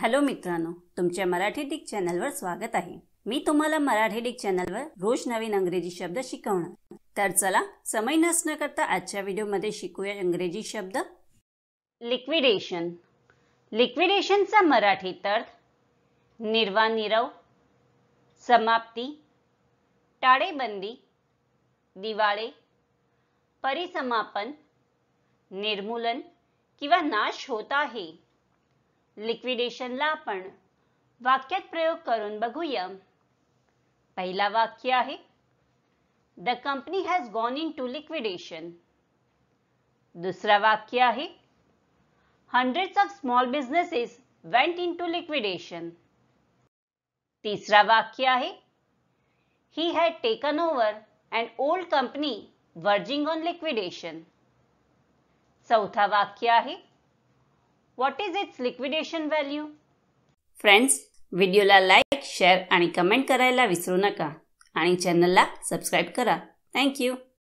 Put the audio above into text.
Hello मित्रांनो तुमच्या Marathi Dick चॅनलवर स्वागत आहे. मी तुम्हाला मराठी डिक चॅनलवर रोज नवीन अंग्रेजी शब्द शिकवणार. तर चला समय नसणं करता आजच्या व्हिडिओमध्ये शिकूया इंग्रजी शब्द. लिक्विडेशन लिक्विडेशनचा मराठीत अर्थ निर्वानिरव समाप्ती टाळेबंदी दिवाळे परिसमापन निर्मूलन किंवा नाश होत आहे. लिक्विडेशनला आपण वाक्यात प्रयोग करून बघूया. पहिला वाक्य आहे the company has gone into liquidation दुसरा वाक्य आहे hundreds of small businesses went into liquidation तिसरा वाक्य आहे he had taken over and old company verging on liquidation चौथा वाक्य आहे what is its liquidation value friends व्हिडिओला लाईक शेअर आणि कमेंट करायला विसरू नका. आणि चॅनलला सबस्क्राईब करा. थँक्यू